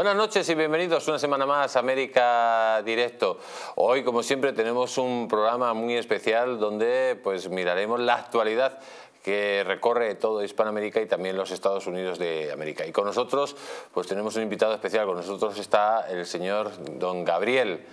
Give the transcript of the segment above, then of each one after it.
Buenas noches y bienvenidos una semana más a América Directo. Hoy, como siempre, tenemos un programa muy especial donde pues miraremos la actualidad que recorre todo Hispanoamérica y también los Estados Unidos de América. Y con nosotros pues tenemos un invitado especial, con nosotros está el señor don Gabriel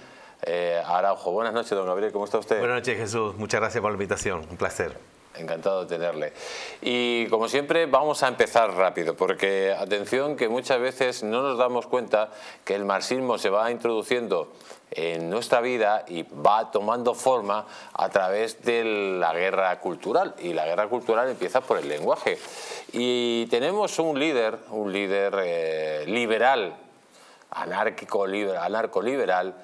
eh, Araujo. Buenas noches, don Gabriel, ¿cómo está usted? Buenas noches, Jesús. Muchas gracias por la invitación. Un placer. Encantado de tenerle. Y como siempre vamos a empezar rápido, porque atención que muchas veces no nos damos cuenta que el marxismo se va introduciendo en nuestra vida y va tomando forma a través de la guerra cultural. Y la guerra cultural empieza por el lenguaje. Y tenemos un líder, un líder eh, liberal, anárquico, anarco-liberal,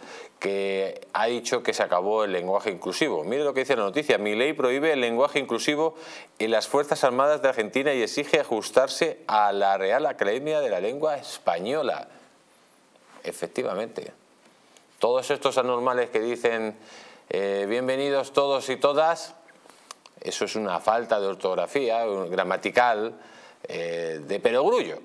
que ha dicho que se acabó el lenguaje inclusivo. Mire lo que dice la noticia. Mi ley prohíbe el lenguaje inclusivo en las Fuerzas Armadas de Argentina y exige ajustarse a la Real Academia de la Lengua Española. Efectivamente. Todos estos anormales que dicen eh, bienvenidos todos y todas, eso es una falta de ortografía gramatical eh, de perogrullo.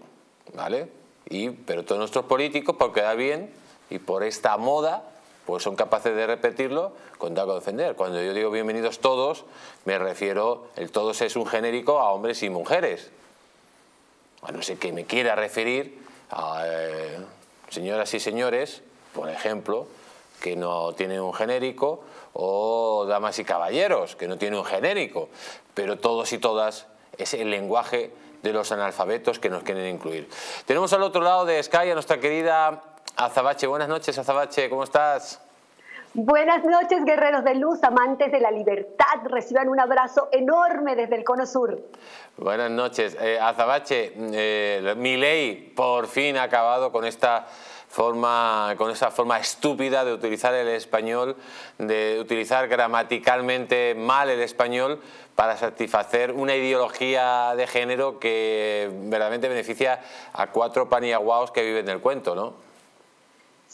¿vale? Y, pero todos nuestros políticos, por quedar bien y por esta moda, pues son capaces de repetirlo con tal defender. Cuando yo digo bienvenidos todos, me refiero, el todos es un genérico a hombres y mujeres. A no ser que me quiera referir a eh, señoras y señores, por ejemplo, que no tienen un genérico, o damas y caballeros, que no tienen un genérico, pero todos y todas es el lenguaje de los analfabetos que nos quieren incluir. Tenemos al otro lado de Sky a nuestra querida Azabache, buenas noches Azabache, ¿cómo estás? Buenas noches, guerreros de luz, amantes de la libertad. Reciban un abrazo enorme desde el Cono Sur. Buenas noches. Eh, Azabache, eh, mi ley por fin ha acabado con esta forma, con esa forma estúpida de utilizar el español, de utilizar gramaticalmente mal el español para satisfacer una ideología de género que verdaderamente beneficia a cuatro paniaguaos que viven del cuento, ¿no?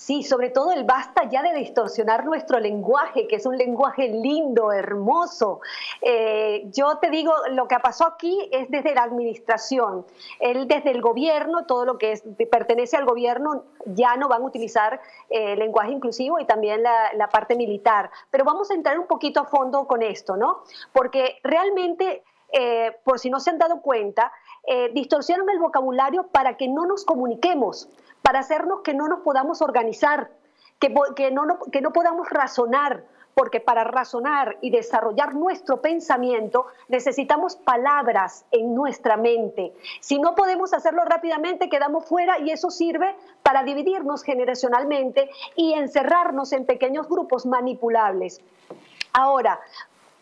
Sí, sobre todo el basta ya de distorsionar nuestro lenguaje, que es un lenguaje lindo, hermoso. Eh, yo te digo, lo que pasó aquí es desde la administración. Él desde el gobierno, todo lo que pertenece al gobierno, ya no van a utilizar eh, lenguaje inclusivo y también la, parte militar. Pero vamos a entrar un poquito a fondo con esto, ¿no? Porque realmente, eh, por si no se han dado cuenta, distorsionan el vocabulario para que no nos comuniquemos para hacernos que no nos podamos organizar, que, que, no, que no podamos razonar, porque para razonar y desarrollar nuestro pensamiento necesitamos palabras en nuestra mente. Si no podemos hacerlo rápidamente, quedamos fuera y eso sirve para dividirnos generacionalmente y encerrarnos en pequeños grupos manipulables. Ahora,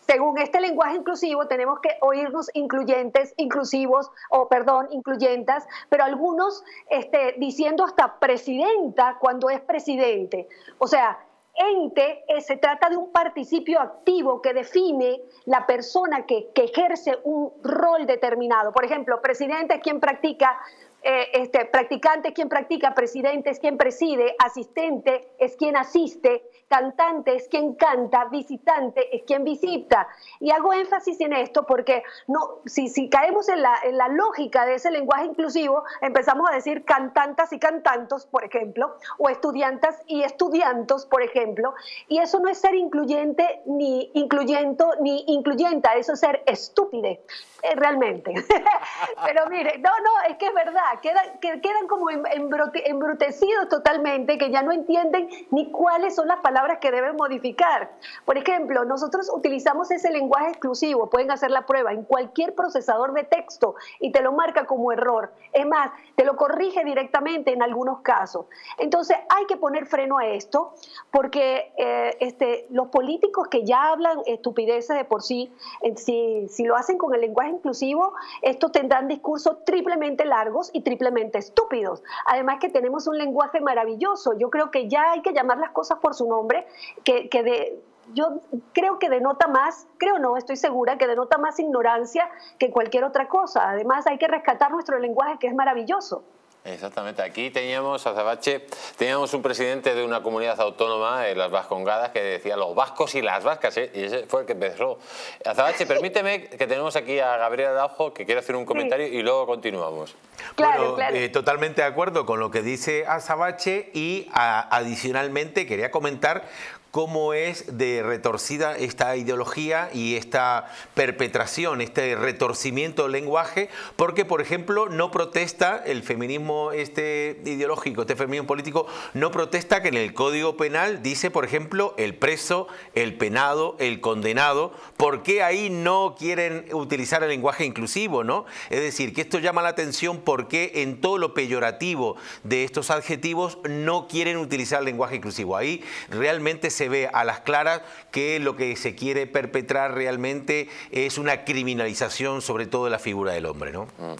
según este lenguaje inclusivo, tenemos que oírnos incluyentes, inclusivos, o perdón, incluyentas, pero algunos este, diciendo hasta presidenta cuando es presidente. O sea, ente eh, se trata de un participio activo que define la persona que, que, ejerce un rol determinado. Por ejemplo, presidente es quien practica eh, este, practicante es quien practica, presidente es quien preside, asistente es quien asiste, cantante es quien canta, visitante es quien visita. Y hago énfasis en esto porque no, si, si caemos en la, en la lógica de ese lenguaje inclusivo, empezamos a decir cantantas y cantantos, por ejemplo, o estudiantas y estudiantos, por ejemplo, y eso no es ser incluyente ni incluyento ni incluyenta, eso es ser estúpide, eh, realmente. Pero mire, no, no, es que es verdad, quedan, que, quedan como embrutecidos totalmente, que ya no entienden ni cuáles son las palabras que deben modificar. Por ejemplo, nosotros utilizamos ese lenguaje exclusivo, pueden hacer la prueba en cualquier procesador de texto y te lo marca como error. Es más, te lo corrige directamente en algunos casos. Entonces hay que poner freno a esto porque eh, este, los políticos que ya hablan estupideces de por sí, si, si lo hacen con el lenguaje inclusivo, estos tendrán discursos triplemente largos y triplemente estúpidos. Además que tenemos un lenguaje maravilloso. Yo creo que ya hay que llamar las cosas por su nombre, que, que de, yo creo que denota más, creo no, estoy segura que denota más ignorancia que cualquier otra cosa. Además hay que rescatar nuestro lenguaje que es maravilloso. Exactamente, aquí teníamos, Azabache, teníamos un presidente de una comunidad autónoma, en las Vascongadas, que decía los vascos y las vascas, ¿eh? y ese fue el que empezó. Azabache, permíteme que tenemos aquí a Gabriel Araujo, que quiere hacer un comentario y luego continuamos. Claro, bueno, eh, totalmente de acuerdo con lo que dice Azabache y adicionalmente quería comentar cómo es de retorcida esta ideología y esta perpetración, este retorcimiento del lenguaje, porque, por ejemplo, no protesta el feminismo este ideológico, este feminismo político, no protesta que en el Código Penal dice, por ejemplo, el preso, el penado, el condenado, ¿por qué ahí no quieren utilizar el lenguaje inclusivo? ¿no? Es decir, que esto llama la atención porque en todo lo peyorativo de estos adjetivos no quieren utilizar el lenguaje inclusivo. Ahí realmente se ve a las claras que lo que se quiere perpetrar realmente es una criminalización sobre todo de la figura del hombre. ¿no? Mm.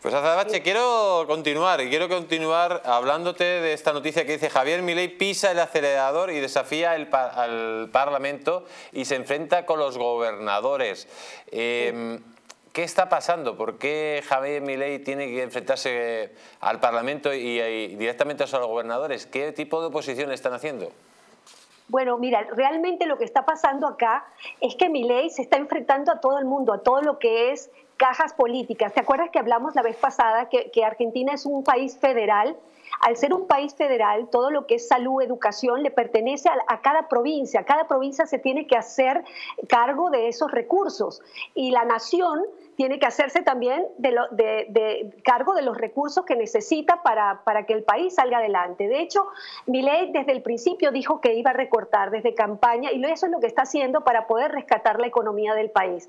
Pues Azabache, quiero continuar y quiero continuar hablándote de esta noticia que dice Javier Milei pisa el acelerador y desafía al Parlamento y se enfrenta con los gobernadores. Em, ¿Qué está pasando? ¿Por qué Javier Milei tiene que enfrentarse al Parlamento y directamente a los gobernadores? ¿Qué tipo de oposición están haciendo? Bueno, mira, realmente lo que está pasando acá es que mi ley se está enfrentando a todo el mundo, a todo lo que es cajas políticas. ¿Te acuerdas que hablamos la vez pasada que, Argentina es un país federal? Al ser un país federal, todo lo que es salud, educación, le pertenece a, cada provincia. Cada provincia se tiene que hacer cargo de esos recursos. Y la nación tiene que hacerse también de, cargo de los recursos que necesita para, para, que el país salga adelante. De hecho, Milei desde el principio dijo que iba a recortar desde campaña y eso es lo que está haciendo para poder rescatar la economía del país.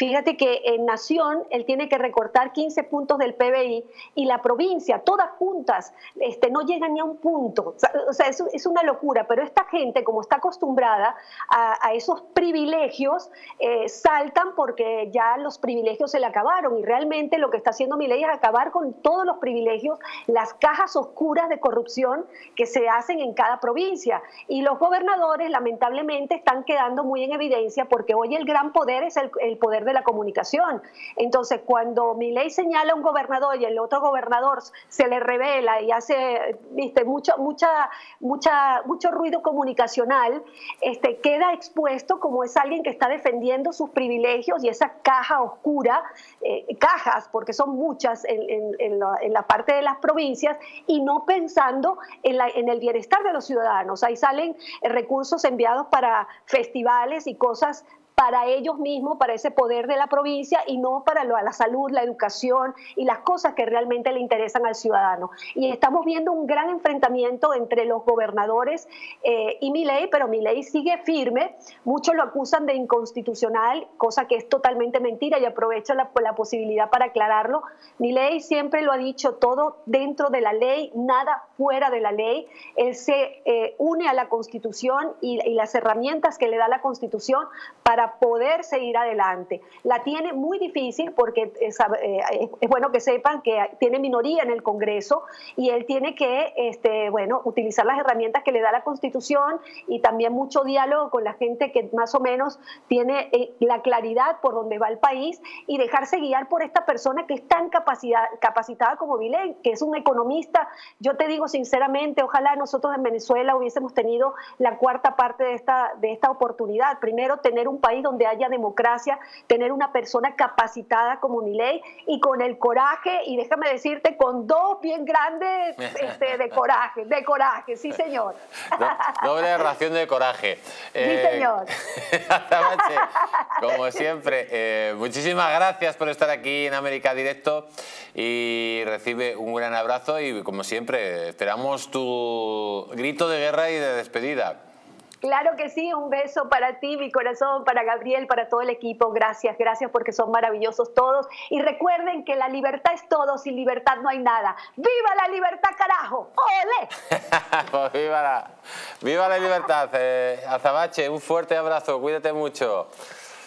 Fíjate que en Nación él tiene que recortar 15 puntos del PBI y la provincia, todas juntas, este, no llegan ni a un punto. O sea, es, una locura, pero esta gente, como está acostumbrada a, esos privilegios, eh, saltan porque ya los privilegios se le acabaron y realmente lo que está haciendo mi ley es acabar con todos los privilegios, las cajas oscuras de corrupción que se hacen en cada provincia. Y los gobernadores lamentablemente están quedando muy en evidencia porque hoy el gran poder es el, poder de la comunicación. Entonces, cuando mi ley señala a un gobernador y el otro gobernador se le revela y hace viste, mucho, mucha, mucha, mucho ruido comunicacional, este, queda expuesto como es alguien que está defendiendo sus privilegios y esa caja oscura eh, cajas, porque son muchas en, la, parte de las provincias, y no pensando en, el bienestar de los ciudadanos. Ahí salen recursos enviados para festivales y cosas para ellos mismos, para ese poder de la provincia y no para la salud, la educación y las cosas que realmente le interesan al ciudadano. Y estamos viendo un gran enfrentamiento entre los gobernadores eh, y ley, pero mi ley sigue firme. Muchos lo acusan de inconstitucional, cosa que es totalmente mentira y aprovecho la, posibilidad para aclararlo. Mi ley siempre lo ha dicho, todo dentro de la ley, nada fuera de la ley. Él se eh, une a la Constitución y, y las herramientas que le da la Constitución para poder seguir adelante. La tiene muy difícil porque es, eh, es, bueno que sepan que tiene minoría en el Congreso y él tiene que este, bueno, utilizar las herramientas que le da la Constitución y también mucho diálogo con la gente que más o menos tiene eh, la claridad por donde va el país y dejarse guiar por esta persona que es tan capacitada como Vilén, que es un economista. Yo te digo sinceramente, ojalá nosotros en Venezuela hubiésemos tenido la cuarta parte de esta, de esta oportunidad. Primero, tener un país donde haya democracia, tener una persona capacitada como ley y con el coraje, y déjame decirte, con dos bien grandes este, de coraje, de coraje, sí señor. doble ración de coraje. Sí eh, señor. como siempre, eh, muchísimas gracias por estar aquí en América Directo y recibe un gran abrazo y como siempre esperamos tu grito de guerra y de despedida. Claro que sí, un beso para ti, mi corazón, para Gabriel, para todo el equipo. Gracias, gracias porque son maravillosos todos. Y recuerden que la libertad es todo, sin libertad no hay nada. ¡Viva la libertad, carajo! ¡Ole! Pues viva, la, viva la libertad. Eh, Azabache, un fuerte abrazo, cuídate mucho.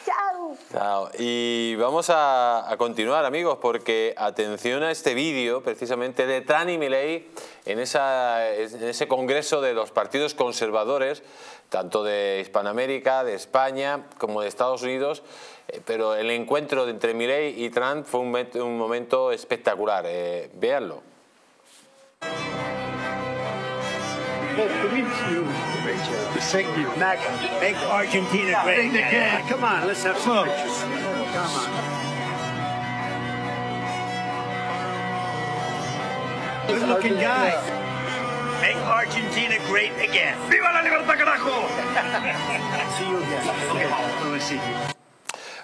Chao. Chao. Y vamos a, continuar, amigos, porque atención a este vídeo, precisamente de Tani Milei, en, en ese congreso de los partidos conservadores, tanto de Hispanoamérica, de España, como de Estados Unidos, eh, pero el encuentro entre Milei y Trump fue un, momento espectacular. Eh véanlo. Thank you. MAGA. Make Argentina great again. Come on, let's have some pictures. Come on. Good looking guy. Make Argentina great again. ¡Viva la libertad, carajo! see you again. Okay, we'll see you.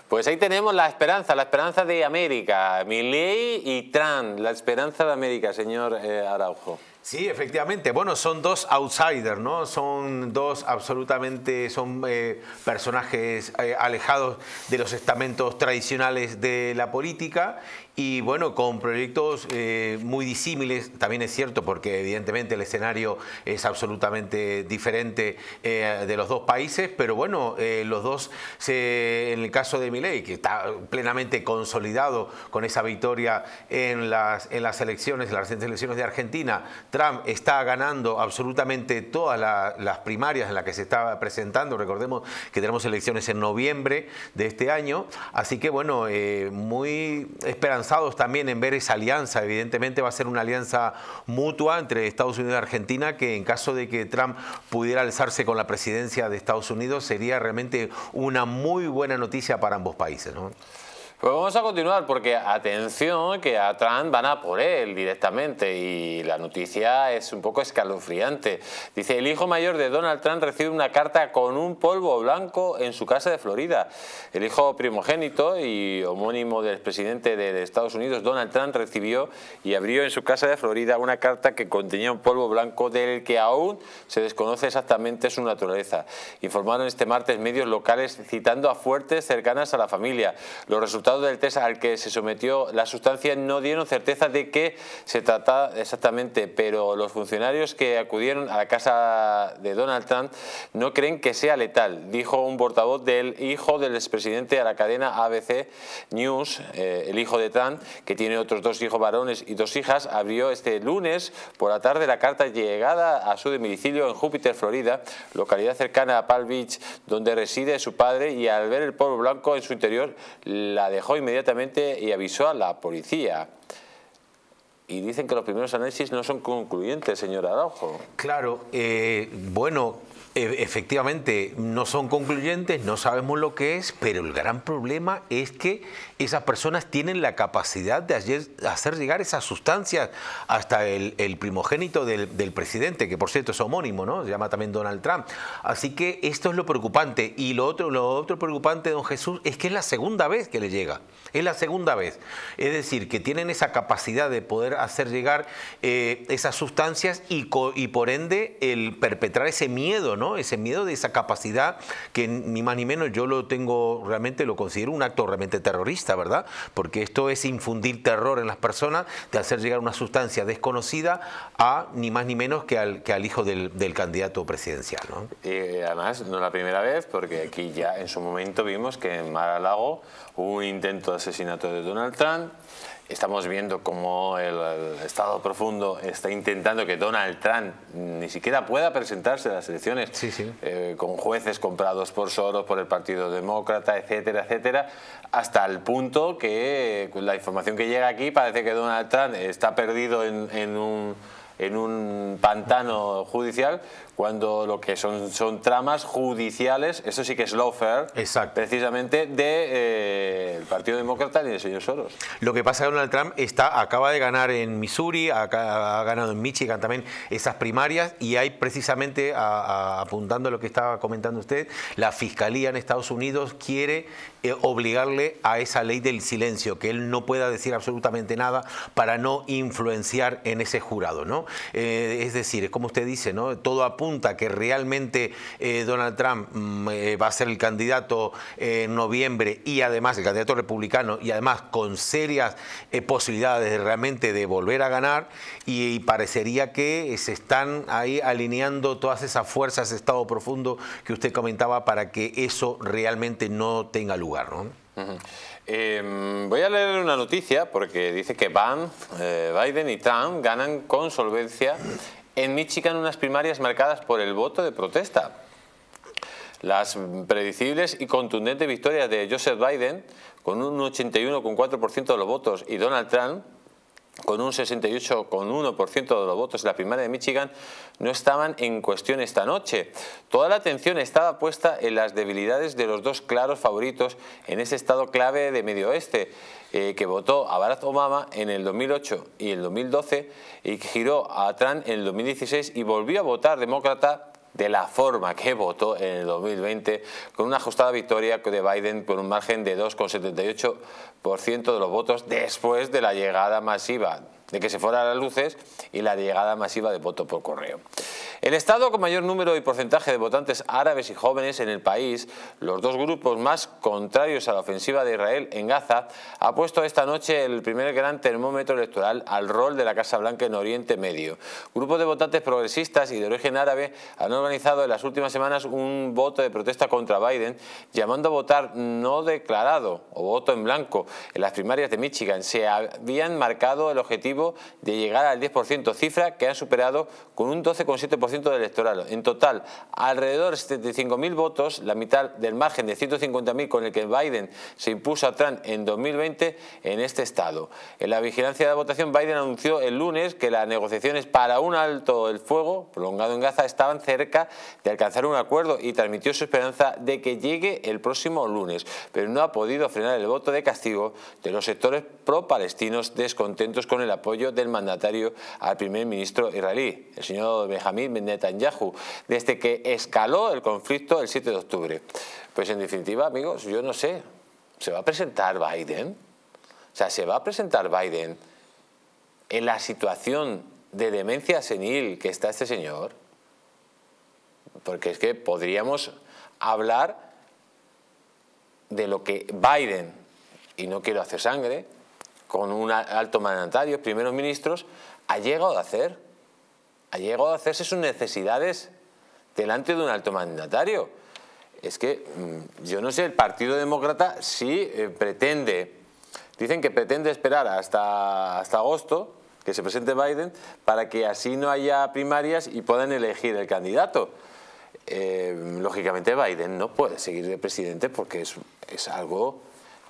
Pues ahí tenemos la esperanza, la esperanza de América, Milley y Trump, la esperanza de América, señor eh, Araujo. Sí, efectivamente. Bueno, son dos outsiders, ¿no? Son dos absolutamente, son eh, personajes eh, alejados de los estamentos tradicionales de la política y bueno, con proyectos eh, muy disímiles, también es cierto porque evidentemente el escenario es absolutamente diferente eh, de los dos países, pero bueno, eh, los dos, en el caso de Milei, que está plenamente consolidado con esa victoria en las, en las elecciones, en las recientes elecciones de Argentina, Trump está ganando absolutamente todas las primarias en las que se estaba presentando, recordemos que tenemos elecciones en noviembre de este año, así que bueno, muy esperanzado también en ver esa alianza. Evidentemente va a ser una alianza mutua entre Estados Unidos y Argentina que en caso de que Trump pudiera alzarse con la presidencia de Estados Unidos sería realmente una muy buena noticia para ambos países. Pues vamos a continuar porque atención que a Trump van a por él directamente y la noticia es un poco escalofriante. Dice, el hijo mayor de Donald Trump recibe una carta con un polvo blanco en su casa de Florida. El hijo primogénito y homónimo del expresidente de Estados Unidos, Donald Trump, recibió y abrió en su casa de Florida una carta que contenía un polvo blanco del que aún se desconoce exactamente su naturaleza. Informaron este martes medios locales citando a fuertes cercanas a la familia. Los resultados del test al que se sometió la sustancia no dieron certeza de qué se trata exactamente, pero los funcionarios que acudieron a la casa de Donald Trump no creen que sea letal, dijo un portavoz del hijo del expresidente a la cadena ABC News, eh, el hijo de Trump, que tiene otros dos hijos varones y dos hijas, abrió este lunes por la tarde la carta llegada a su domicilio en Júpiter, Florida, localidad cercana a Palm Beach, donde reside su padre, y al ver el polvo blanco en su interior, la de dejó inmediatamente y avisó a la policía. Y dicen que los primeros análisis no son concluyentes, señor Araujo. Claro, eh, bueno, efectivamente, no son concluyentes, no sabemos lo que es, pero el gran problema es que esas personas tienen la capacidad de hacer llegar esas sustancias hasta el, primogénito del, presidente, que por cierto es homónimo, ¿no? Se llama también Donald Trump. Así que esto es lo preocupante. Y lo otro, lo otro preocupante, don Jesús, es que es la segunda vez que le llega. Es la segunda vez. Es decir, que tienen esa capacidad de poder hacer llegar eh, esas sustancias y, y por ende el perpetrar ese miedo, ¿no? Ese miedo de esa capacidad que ni más ni menos yo lo tengo, realmente lo considero un acto realmente terrorista, ¿verdad? Porque esto es infundir terror en las personas, de hacer llegar una sustancia desconocida a ni más ni menos que al, que al hijo del, candidato presidencial. Y además, no la primera vez, porque aquí ya en su momento vimos que en Mar-a-Lago hubo un intento de asesinato de Donald Trump, Estamos viendo cómo el, Estado profundo está intentando que Donald Trump ni siquiera pueda presentarse a las elecciones eh, con jueces comprados por Soros, por el Partido Demócrata, etcétera, etcétera, hasta el punto que la información que llega aquí parece que Donald Trump está perdido en un en un pantano judicial cuando lo que son, son tramas judiciales, eso sí que es lawfare, precisamente del de, eh, Partido Demócrata y del señor Soros. Lo que pasa es que Donald Trump está, acaba de ganar en Missouri, ha, ganado en Michigan también esas primarias y hay precisamente, apuntando a lo que estaba comentando usted, la Fiscalía en Estados Unidos quiere eh, obligarle a esa ley del silencio, que él no pueda decir absolutamente nada para no influenciar en ese jurado. ¿no? Eh, es decir, como usted dice, ¿no? todo apunta que realmente eh, Donald Trump mm, eh, va a ser el candidato en noviembre y además el candidato republicano y además con serias posibilidades realmente de volver a ganar y, parecería que se están ahí alineando todas esas fuerzas estado profundo que usted comentaba para que eso realmente no tenga lugar. Em, voy a leer una noticia porque dice que Van, Biden y Trump ganan con solvencia en Michigan unas primarias marcadas por el voto de protesta. Las predecibles y contundentes victorias de Joseph Biden, con un 81,4% de los votos, y Donald Trump, con un 68,1% de los votos en la primaria de Michigan, no estaban en cuestión esta noche. Toda la atención estaba puesta en las debilidades de los dos claros favoritos en ese estado clave de Medio Oeste, eh, que votó a Barack Obama en el 2008 y el 2012 y que giró a Trump en el 2016 y volvió a votar demócrata de la forma que votó en el 2020, con una ajustada victoria de Biden por un margen de 2,78% de los votos después de la llegada masiva de que se fueran las luces y la llegada masiva de voto por correo. El Estado con mayor número y porcentaje de votantes árabes y jóvenes en el país, los dos grupos más contrarios a la ofensiva de Israel en Gaza, ha puesto esta noche el primer gran termómetro electoral al rol de la Casa Blanca en Oriente Medio. Grupos de votantes progresistas y de origen árabe han organizado en las últimas semanas un voto de protesta contra Biden, llamando a votar no declarado o voto en blanco en las primarias de Michigan. Se habían marcado el objetivo de llegar al 10%, cifra que han superado con un 12,7% del electorado. En total, alrededor de 75.000 votos, la mitad del margen de 150.000 con el que Biden se impuso a Trump en 2020 en este estado. En la vigilancia de la votación, Biden anunció el lunes que las negociaciones para un alto el fuego prolongado en Gaza estaban cerca de alcanzar un acuerdo y transmitió su esperanza de que llegue el próximo lunes, pero no ha podido frenar el voto de castigo de los sectores pro-palestinos descontentos con el apoyo del mandatario al primer ministro israelí, el señor Benjamín Netanyahu, desde que escaló el conflicto el 7 de octubre. Pues en definitiva, amigos, yo no sé, ¿se va a presentar Biden? O sea, ¿se va a presentar Biden en la situación de demencia senil que está este señor? Porque es que podríamos hablar de lo que Biden, y no quiero hacer sangre, con un alto mandatario, primeros ministros, ha llegado a hacer ha llegado a hacerse sus necesidades delante de un alto mandatario. Es que mm, yo no sé, el Partido Demócrata sí eh, pretende, dicen que pretende esperar hasta, hasta agosto que se presente Biden para que así no haya primarias y puedan elegir el candidato. Eh, lógicamente Biden no puede seguir de presidente porque es, es algo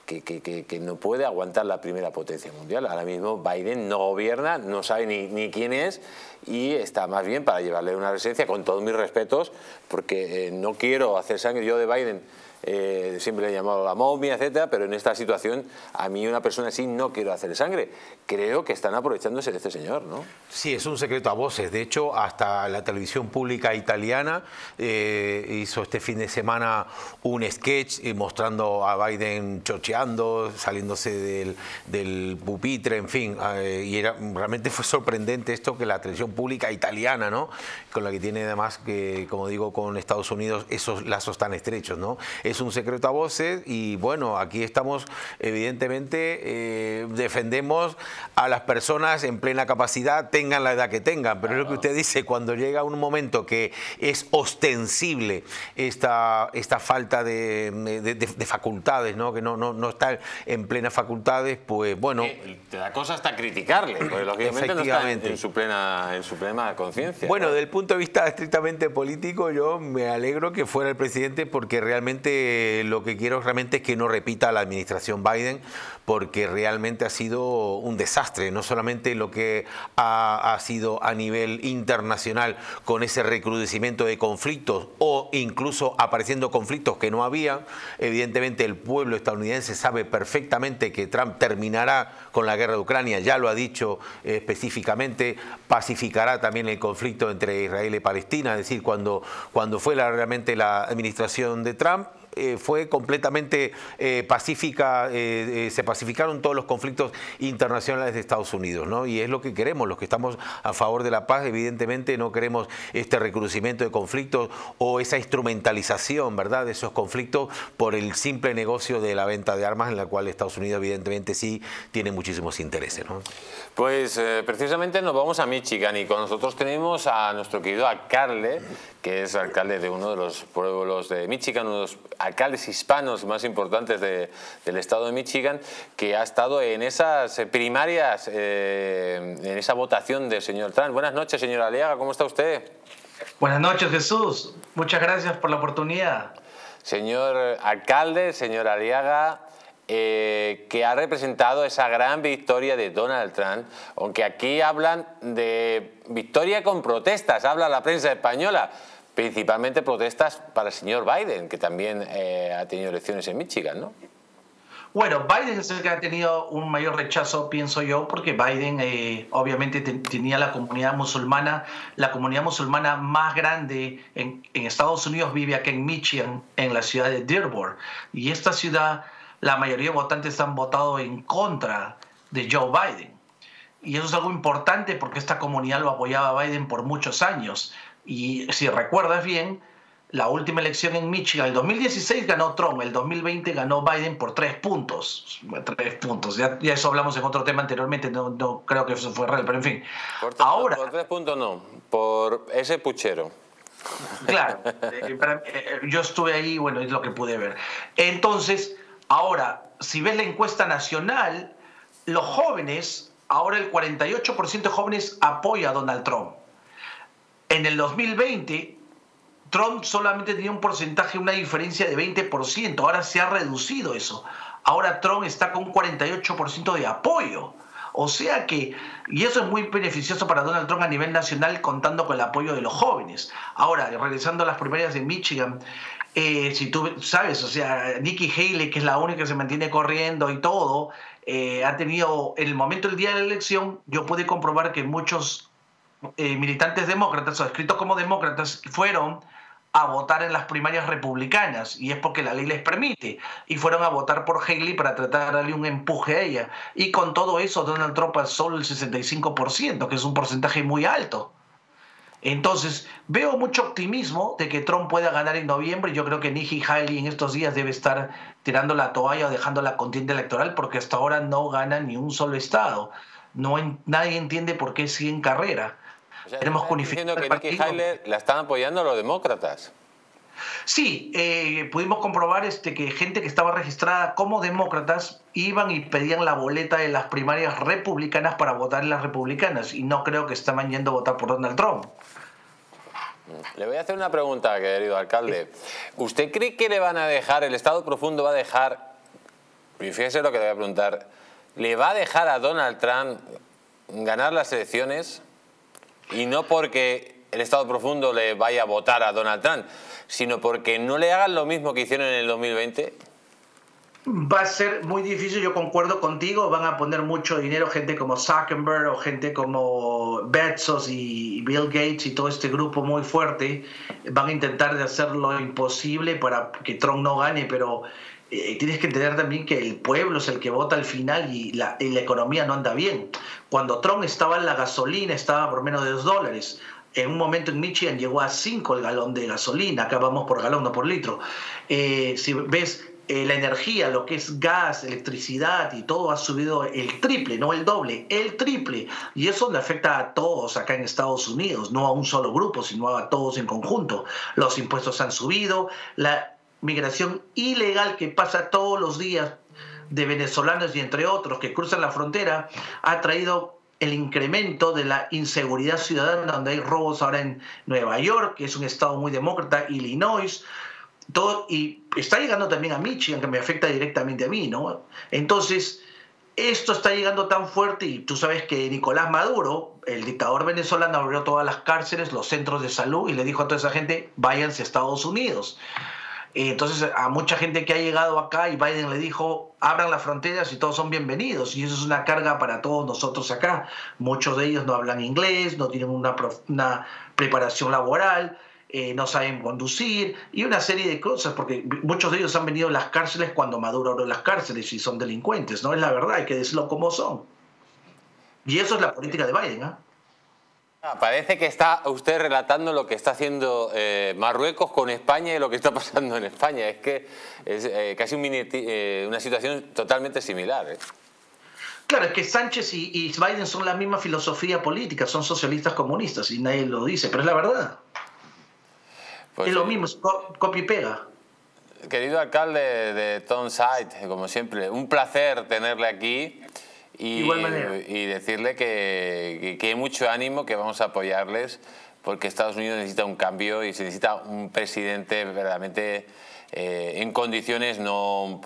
que, no puede aguantar la primera potencia mundial. Ahora mismo Biden no gobierna, no sabe ni, quién es y está más bien para llevarle una residencia, con todos mis respetos, porque eh, no quiero hacer sangre yo de Biden eh, siempre le he llamado la momia, etcétera, pero en esta situación a mí una persona así no quiero hacer sangre. Creo que están aprovechándose de este señor, ¿no? Sí, es un secreto a voces. De hecho, hasta la televisión pública italiana eh, hizo este fin de semana un sketch eh, mostrando a Biden chocheando, saliéndose del, del pupitre, en fin. y era, realmente fue sorprendente esto que la televisión pública italiana, ¿no? Con la que tiene además que, como digo, con Estados Unidos esos lazos tan estrechos, ¿no? es un secreto a voces y bueno, aquí estamos evidentemente, eh, defendemos a las personas en plena capacidad, tengan la edad que tengan, pero es lo que usted dice, cuando llega un momento que es ostensible esta, esta falta de, facultades, ¿no? que no, no, no está en plenas facultades, pues bueno... te da cosa hasta criticarle, porque lógicamente no está en, su plena, en su plena conciencia. Bueno, desde el punto de vista estrictamente político, yo me alegro que fuera el presidente porque realmente lo que quiero realmente es que no repita la administración Biden, porque realmente ha sido un desastre, no solamente lo que ha, sido a nivel internacional con ese recrudecimiento de conflictos o incluso apareciendo conflictos que no había. Evidentemente el pueblo estadounidense sabe perfectamente que Trump terminará con la guerra de Ucrania, ya lo ha dicho eh, específicamente, pacificará también el conflicto entre Israel y Palestina, es decir, cuando, cuando fue realmente la administración de Trump, eh, fue completamente eh, pacífica, eh, se pacificaron todos los conflictos internacionales de Estados Unidos, ¿no? Y es lo que queremos, los que estamos a favor de la paz, evidentemente no queremos este recrudecimiento de conflictos o esa instrumentalización, ¿verdad?, de esos conflictos por el simple negocio de la venta de armas en la cual Estados Unidos evidentemente sí tiene muchísimos intereses, ¿no? Pues precisamente nos vamos a Michigan y con nosotros tenemos a nuestro querido alcalde, que es alcalde de uno de los pueblos de Michigan, uno de los alcaldes hispanos más importantes del estado de Michigan, que ha estado en esas primarias, eh, en esa votación del señor Trump. Buenas noches, señor Aliaga, ¿cómo está usted? Buenas noches, Jesús. Muchas gracias por la oportunidad. Señor alcalde, señor Aliaga, eh, que ha representado esa gran victoria de Donald Trump, aunque aquí hablan de victoria con protestas, habla la prensa española, principalmente protestas para el señor Biden, que también eh, ha tenido elecciones en Michigan, ¿no? Bueno, Biden es el que ha tenido un mayor rechazo, pienso yo, porque Biden eh, obviamente tenía la comunidad musulmana, la comunidad musulmana más grande en, en, Estados Unidos vive aquí en Michigan, en la ciudad de Dearborn. Y esta ciudad, la mayoría de votantes han votado en contra de Joe Biden. Y eso es algo importante porque esta comunidad lo apoyaba a Biden por muchos años. Y si recuerdas bien, la última elección en Michigan, el 2016 ganó Trump, el 2020 ganó Biden por tres puntos. Tres puntos. Ya, eso hablamos en otro tema anteriormente, no, no, creo que eso fue real, pero en fin. Por tres, Ahora, por tres puntos no, por ese puchero. Claro, eh, eh, yo estuve ahí, bueno, es lo que pude ver. Entonces, ahora, si ves la encuesta nacional, los jóvenes, ahora el 48% de jóvenes apoya a Donald Trump. En el 2020 Trump solamente tenía un porcentaje, una diferencia de 20%, ahora se ha reducido eso. Ahora Trump está con un 48% de apoyo. O sea que, y eso es muy beneficioso para Donald Trump a nivel nacional, contando con el apoyo de los jóvenes. Ahora, regresando a las primarias de Michigan, eh, si tú sabes, o sea, Nikki Haley, que es la única que se mantiene corriendo y todo, eh, ha tenido, en el momento del día de la elección, yo pude comprobar que muchos eh, militantes demócratas o escritos como demócratas fueron a votar en las primarias republicanas y es porque la ley les permite y fueron a votar por Haley para tratar de darle un empuje a ella. Y con todo eso Donald Trump solo el 65% que es un porcentaje muy alto entonces veo mucho optimismo de que Trump pueda ganar en noviembre. Yo creo que Nikki Haley en estos días debe estar tirando la toalla o dejando la contienda electoral porque hasta ahora no gana ni un solo estado. No nadie entiende por qué sigue en carrera. Tenemos que diciendo que Nikki Haley la están apoyando los demócratas. Sí, eh, pudimos comprobar este, que gente que estaba registrada como demócratas iban y pedían la boleta de las primarias republicanas para votar en las republicanas y no creo que estaban yendo a votar por Donald Trump. Le voy a hacer una pregunta, querido alcalde. ¿Usted cree que le van a dejar, el Estado profundo va a dejar, y fíjese lo que le voy a preguntar, ¿le va a dejar a Donald Trump ganar las elecciones? Y no porque el Estado profundo le vaya a votar a Donald Trump, sino porque no le hagan lo mismo que hicieron en el 2020. Va a ser muy difícil, yo concuerdo contigo, van a poner mucho dinero gente como Zuckerberg o gente como Bezos y Bill Gates y todo este grupo muy fuerte, van a intentar de hacer lo imposible para que Trump no gane, pero eh, tienes que entender también que el pueblo es el que vota al final y la, economía no anda bien. Cuando Trump estaba en la gasolina, estaba por menos de 2 dólares. En un momento en Michigan llegó a 5 el galón de gasolina, acá vamos por galón, no por litro. Eh, si ves eh, la energía, lo que es gas, electricidad y todo ha subido el triple, no el doble, el triple. Y eso le afecta a todos acá en Estados Unidos, no a un solo grupo, sino a todos en conjunto. Los impuestos han subido, la migración ilegal que pasa todos los días de venezolanos y entre otros que cruzan la frontera ha traído el incremento de la inseguridad ciudadana, donde hay robos ahora en Nueva York, que es un estado muy demócrata, Illinois, todo, y está llegando también a Michigan, que me afecta directamente a mí, ¿no? Entonces, esto está llegando tan fuerte y tú sabes que Nicolás Maduro, el dictador venezolano, abrió todas las cárceles, los centros de salud y le dijo a toda esa gente, váyanse a Estados Unidos. Entonces, a mucha gente que ha llegado acá y Biden le dijo, abran las fronteras y todos son bienvenidos. Y eso es una carga para todos nosotros acá. Muchos de ellos no hablan inglés, no tienen una, una preparación laboral, eh, no saben conducir y una serie de cosas, porque muchos de ellos han venido a las cárceles cuando Maduro abrió las cárceles y son delincuentes. No es la verdad, hay que decirlo como son. Y eso es la política de Biden. ¿eh? Ah, parece que está usted relatando lo que está haciendo eh, Marruecos con España y lo que está pasando en España. Es que es eh, casi un eh, una situación totalmente similar. Claro, es que Sánchez y, Biden son la misma filosofía política, son socialistas comunistas y nadie lo dice, pero es la verdad. Pues es lo mismo, es copia y pega. Querido alcalde de Townside, como siempre, un placer tenerle aquí. Y, y decirle que, que, hay mucho ánimo, que vamos a apoyarles, porque Estados Unidos necesita un cambio y se necesita un presidente verdaderamente eh, en condiciones no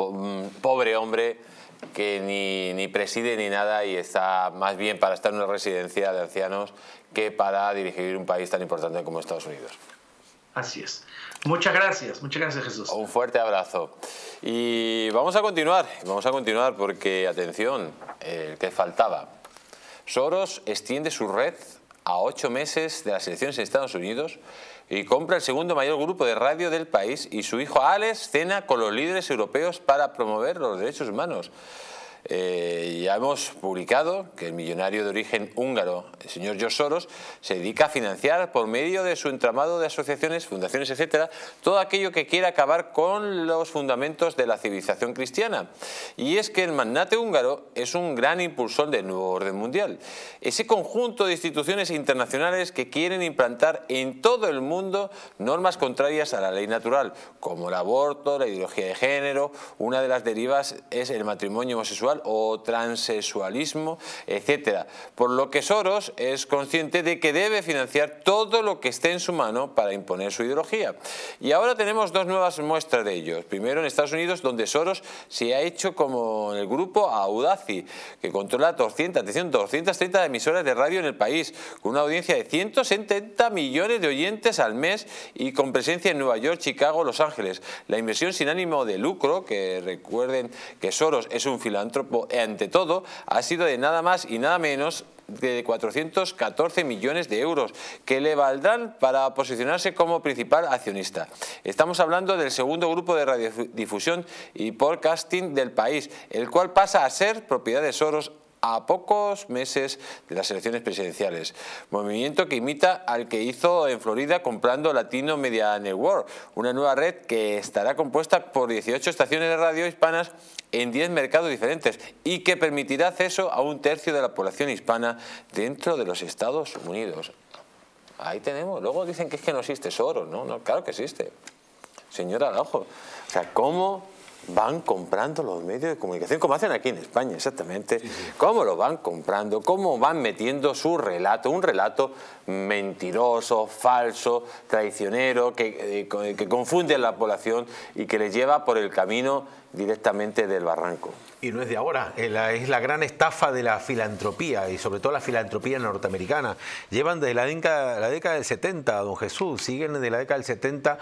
pobre hombre que ni, ni, preside ni nada y está más bien para estar en una residencia de ancianos que para dirigir un país tan importante como Estados Unidos. Así es. Muchas gracias, muchas gracias Jesús. Un fuerte abrazo. Y vamos a continuar, vamos a continuar porque, atención, el que faltaba. Soros extiende su red a ocho meses de las elecciones en Estados Unidos y compra el segundo mayor grupo de radio del país y su hijo Alex cena con los líderes europeos para promover los derechos humanos. Eh, ya hemos publicado que el millonario de origen húngaro, el señor George Soros, se dedica a financiar por medio de su entramado de asociaciones, fundaciones, etcétera, todo aquello que quiera acabar con los fundamentos de la civilización cristiana. Y es que el magnate húngaro es un gran impulsor del nuevo orden mundial. Ese conjunto de instituciones internacionales que quieren implantar en todo el mundo normas contrarias a la ley natural, como el aborto, la ideología de género, una de las derivas es el matrimonio homosexual o transexualismo, etcétera. Por lo que Soros es consciente de que debe financiar todo lo que esté en su mano para imponer su ideología. Y ahora tenemos dos nuevas muestras de ello. Primero en Estados Unidos, donde Soros se ha hecho como el grupo Audaci, que controla 200, atención, 230 emisoras de radio en el país, con una audiencia de 170 millones de oyentes al mes y con presencia en Nueva York, Chicago, Los Ángeles. La inversión sin ánimo de lucro, que recuerden que Soros es un filántropo, ante todo, ha sido de nada más y nada menos de 414 millones de euros que le valdrán para posicionarse como principal accionista. Estamos hablando del segundo grupo de radiodifusión y podcasting del país, el cual pasa a ser propiedad de Soros a pocos meses de las elecciones presidenciales. Movimiento que imita al que hizo en Florida comprando Latino Media Network, una nueva red que estará compuesta por 18 estaciones de radio hispanas en 10 mercados diferentes y que permitirá acceso a un tercio de la población hispana dentro de los Estados Unidos. Ahí tenemos. Luego dicen que es que no existe Soros, ¿no? claro que existe. Señora Araujo, o sea, ¿cómo van comprando los medios de comunicación, como hacen aquí en España exactamente, cómo lo van comprando, cómo van metiendo su relato, un relato mentiroso, falso, traicionero, que, eh, que confunde a la población y que les lleva por el camino directamente del barranco. Y no es de ahora, es la, gran estafa de la filantropía y sobre todo la filantropía norteamericana. Llevan desde la década, la década del 70, don Jesús, siguen desde la década del 70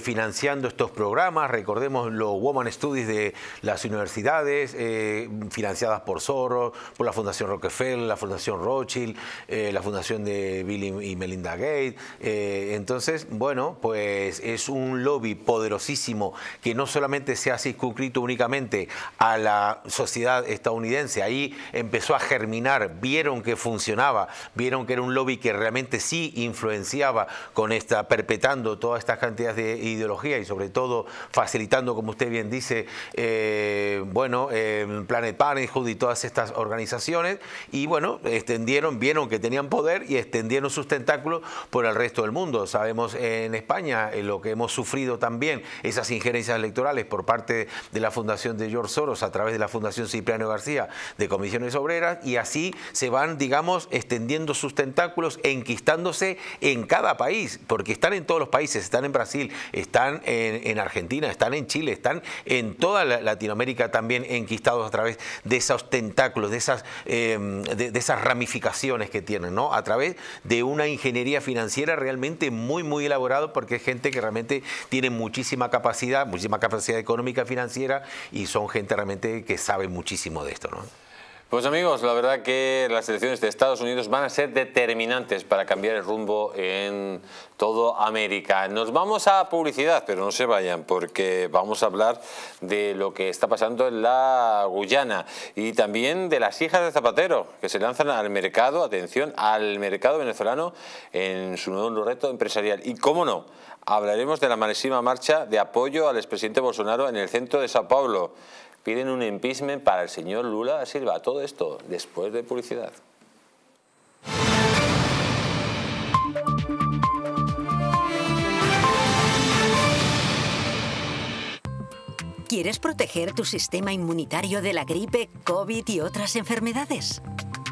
financiando estos programas. Recordemos los Woman Studies de las universidades, eh, financiadas por Soros, por la Fundación Rockefeller, la Fundación Rothschild, eh, la Fundación de Bill y Melinda Gates. Eh, entonces, bueno, pues es un lobby poderosísimo que no solamente se ha circunscrito únicamente a la sociedad estadounidense. Ahí empezó a germinar, vieron que funcionaba, vieron que era un lobby que realmente sí influenciaba con esta, perpetrando todas estas cantidades de ideología y sobre todo facilitando, como usted bien dice, eh, bueno, eh, Planet Parenthood y todas estas organizaciones y bueno, extendieron, vieron que tenían poder y extendieron sus tentáculos por el resto del mundo. Sabemos en España eh, lo que hemos sufrido también, esas injerencias electorales por parte de la Fundación de George Soros a través de la Fundación Cipriano García de Comisiones Obreras y así se van, digamos, extendiendo sus tentáculos, enquistándose en cada país, porque están en todos los países, están en Brasil, están en, Argentina, están en Chile, están en toda Latinoamérica también enquistados a través de esos tentáculos, de esas, em, de, esas ramificaciones que tienen, ¿no? A través de una ingeniería financiera realmente muy, muy elaborada, porque es gente que realmente tiene muchísima capacidad, muchísima capacidad económica financiera y son gente realmente que sabe muchísimo de esto, ¿no? Pues amigos, la verdad que las elecciones de Estados Unidos van a ser determinantes para cambiar el rumbo en todo América. Nos vamos a publicidad, pero no se vayan porque vamos a hablar de lo que está pasando en la Guyana y también de las hijas de Zapatero que se lanzan al mercado, atención, al mercado venezolano en su nuevo reto empresarial. Y cómo no, hablaremos de la malísima marcha de apoyo al expresidente Bolsonaro en el centro de Sao Paulo piden un impeachment para el señor Lula da Silva. Todo esto después de publicidad. ¿Quieres proteger tu sistema inmunitario de la gripe, COVID y otras enfermedades?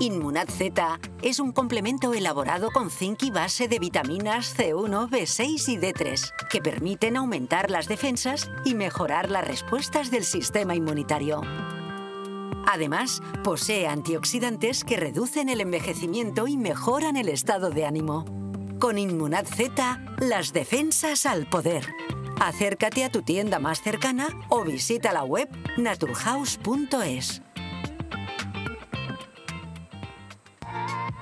Inmunad Z es un complemento elaborado con zinc y base de vitaminas C1, B6 y D3 que permiten aumentar las defensas y mejorar las respuestas del sistema inmunitario. Además, posee antioxidantes que reducen el envejecimiento y mejoran el estado de ánimo. Con Inmunad Z, las defensas al poder. Acércate a tu tienda más cercana o visita la web naturhaus.es.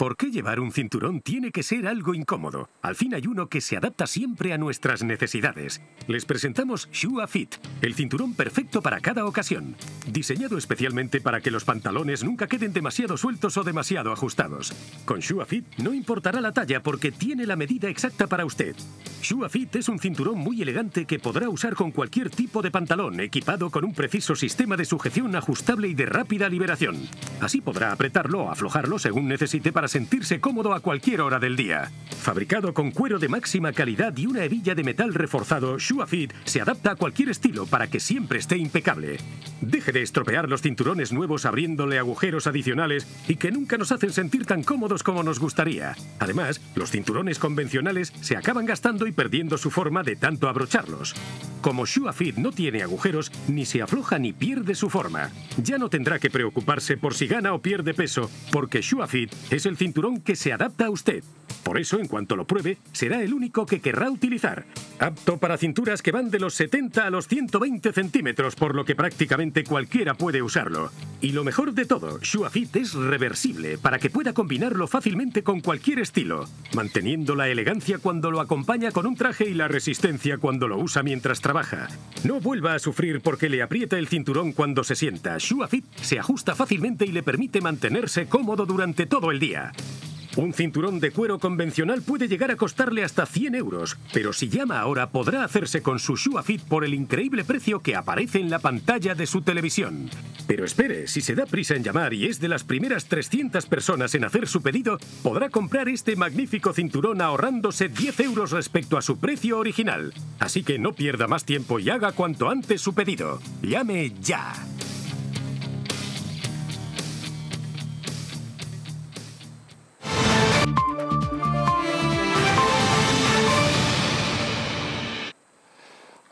¿Por qué llevar un cinturón tiene que ser algo incómodo? Al fin hay uno que se adapta siempre a nuestras necesidades. Les presentamos Shua Fit, el cinturón perfecto para cada ocasión. Diseñado especialmente para que los pantalones nunca queden demasiado sueltos o demasiado ajustados. Con Shua Fit no importará la talla porque tiene la medida exacta para usted. Shua Fit es un cinturón muy elegante que podrá usar con cualquier tipo de pantalón, equipado con un preciso sistema de sujeción ajustable y de rápida liberación. Así podrá apretarlo o aflojarlo según necesite para sentirse cómodo a cualquier hora del día. Fabricado con cuero de máxima calidad y una hebilla de metal reforzado, Fit se adapta a cualquier estilo para que siempre esté impecable. Deje de estropear los cinturones nuevos abriéndole agujeros adicionales y que nunca nos hacen sentir tan cómodos como nos gustaría. Además, los cinturones convencionales se acaban gastando y perdiendo su forma de tanto abrocharlos. Como Fit no tiene agujeros, ni se afloja ni pierde su forma. Ya no tendrá que preocuparse por si gana o pierde peso, porque Fit es el cinturón que se adapta a usted. Por eso, en cuanto lo pruebe, será el único que querrá utilizar. Apto para cinturas que van de los 70 a los 120 centímetros, por lo que prácticamente cualquiera puede usarlo. Y lo mejor de todo, Fit es reversible para que pueda combinarlo fácilmente con cualquier estilo, manteniendo la elegancia cuando lo acompaña con un traje y la resistencia cuando lo usa mientras trabaja. No vuelva a sufrir porque le aprieta el cinturón cuando se sienta. Fit se ajusta fácilmente y le permite mantenerse cómodo durante todo el día. Un cinturón de cuero convencional puede llegar a costarle hasta 100 euros, pero si llama ahora podrá hacerse con su Fit por el increíble precio que aparece en la pantalla de su televisión. Pero espere, si se da prisa en llamar y es de las primeras 300 personas en hacer su pedido, podrá comprar este magnífico cinturón ahorrándose 10 euros respecto a su precio original. Así que no pierda más tiempo y haga cuanto antes su pedido. Llame ya.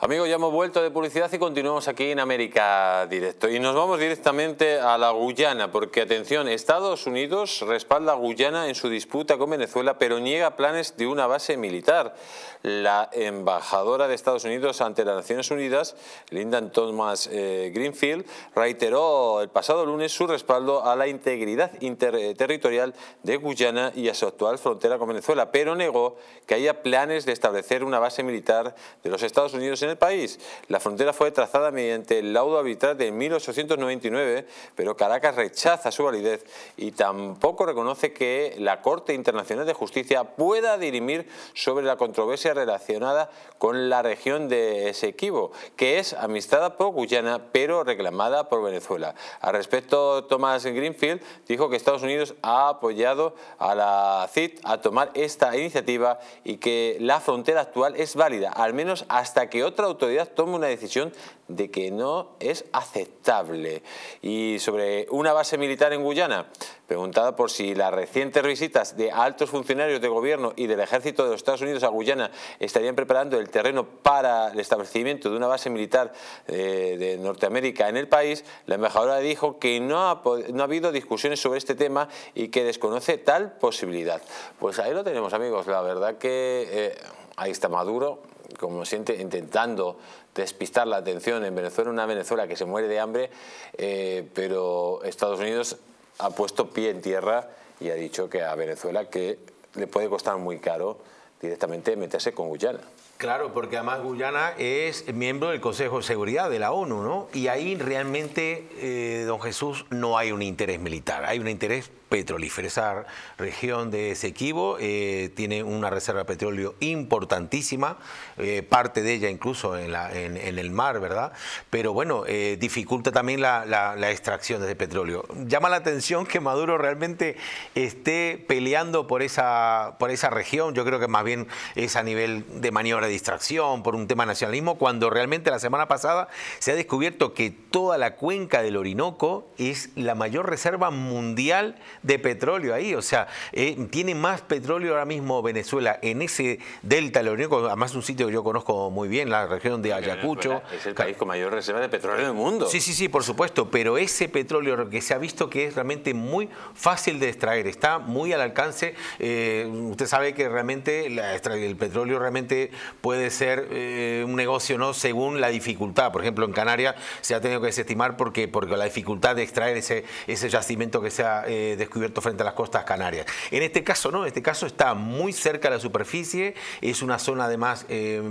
Amigos, ya hemos vuelto de publicidad y continuamos aquí en América Directo. Y nos vamos directamente a la Guyana, porque atención, Estados Unidos respalda a Guyana en su disputa con Venezuela, pero niega planes de una base militar. La embajadora de Estados Unidos ante las Naciones Unidas, Linda Thomas eh, Greenfield, reiteró el pasado lunes su respaldo a la integridad territorial de Guyana y a su actual frontera con Venezuela, pero negó que haya planes de establecer una base militar de los Estados Unidos en el país. La frontera fue trazada mediante el laudo arbitral de 1899, pero Caracas rechaza su validez y tampoco reconoce que la Corte Internacional de Justicia pueda dirimir sobre la controversia relacionada con la región de Esequibo, que es amistada por Guyana, pero reclamada por Venezuela. Al respecto, Thomas Greenfield dijo que Estados Unidos ha apoyado a la CIT a tomar esta iniciativa y que la frontera actual es válida, al menos hasta que otra autoridad tome una decisión de que no es aceptable. Y sobre una base militar en Guyana, preguntada por si las recientes visitas de altos funcionarios de gobierno y del ejército de los Estados Unidos a Guyana estarían preparando el terreno para el establecimiento de una base militar eh, de Norteamérica en el país, la embajadora dijo que no ha, habido discusiones sobre este tema y que desconoce tal posibilidad. Pues ahí lo tenemos amigos, la verdad que eh, ahí está Maduro, como siente, intentando despistar la atención en Venezuela, una Venezuela que se muere de hambre, eh, pero Estados Unidos ha puesto pie en tierra y ha dicho que a Venezuela que le puede costar muy caro directamente meterse con Guyana. Claro, porque además Guyana es miembro del Consejo de Seguridad de la ONU, ¿no? Y ahí realmente, eh, don Jesús, no hay un interés militar, hay un interés petrolífera. Esa región de Esequibo eh, tiene una reserva de petróleo importantísima, eh, parte de ella incluso en, el mar, ¿verdad? Pero bueno, eh, dificulta también la, extracción de petróleo. Llama la atención que Maduro realmente esté peleando por esa, por esa región. Yo creo que más bien es a nivel de maniobra de distracción, por un tema nacionalismo, cuando realmente la semana pasada se ha descubierto que toda la cuenca del Orinoco es la mayor reserva mundial de petróleo ahí. O sea, eh, tiene más petróleo ahora mismo Venezuela en ese delta del Orinoco, además un sitio que yo conozco muy bien, la región de Ayacucho. Es el país con mayor reserva de petróleo del mundo. Sí, sí, sí, por supuesto, pero ese petróleo que se ha visto que es realmente muy fácil de extraer, está muy al alcance. Eh, usted sabe que realmente el petróleo realmente puede ser eh, un negocio no según la dificultad. Por ejemplo, en Canarias se ha tenido que desestimar porque, porque la dificultad de extraer ese, ese yacimiento que se ha descubierto frente a las costas canarias. En este caso no, en este caso está muy cerca de la superficie, es una zona además eh,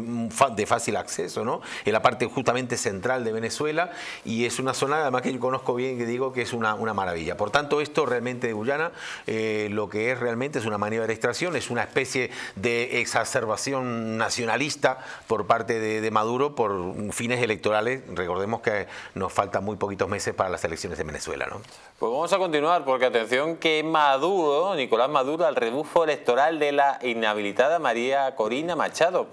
de fácil acceso, ¿no? En la parte justamente central de Venezuela y es una zona además que yo conozco bien que digo que es una, maravilla. Por tanto, esto realmente de Guyana eh, lo que es realmente es una maniobra de extracción, es una especie de exacerbación nacionalista por parte de, de Maduro por fines electorales. Recordemos que nos faltan muy poquitos meses para las elecciones de Venezuela, ¿no? Pues vamos a continuar porque atención que Maduro, Nicolás Maduro, al rebufo electoral de la inhabilitada María Corina Machado.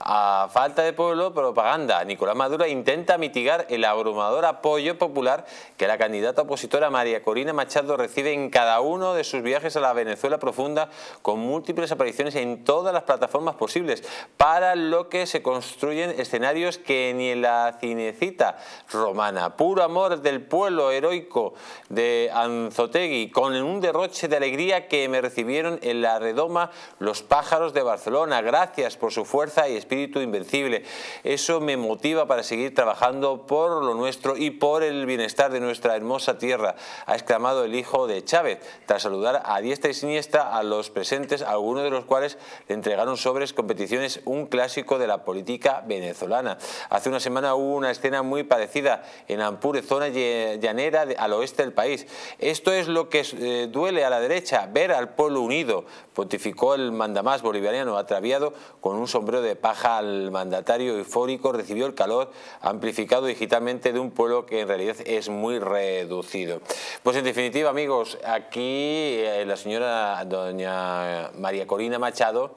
A falta de pueblo, propaganda. Nicolás Maduro intenta mitigar el abrumador apoyo popular que la candidata opositora María Corina Machado recibe en cada uno de sus viajes a la Venezuela profunda con múltiples apariciones en todas las plataformas posibles, para lo que se construyen escenarios que ni en la cinecita romana. Puro amor del pueblo heroico de Anzotegui, con un derroche de alegría que me recibieron en la redoma los pájaros de Barcelona. Gracias por su fuerza y espíritu invencible. Eso me motiva para seguir trabajando por lo nuestro y por el bienestar de nuestra hermosa tierra, ha exclamado el hijo de Chávez, tras saludar a diestra y siniestra a los presentes, algunos de los cuales le entregaron sobres competiciones un clásico de la política venezolana. Hace una semana hubo una escena muy parecida en Ampure, zona llanera al oeste del país. Esto es lo que duele a la derecha, ver al pueblo unido, pontificó el mandamás boliviano atraviado con un sombrero de paja al mandatario eufórico, recibió el calor amplificado digitalmente de un pueblo que en realidad es muy reducido. Pues en definitiva, amigos, aquí eh, la señora doña María Corina Machado,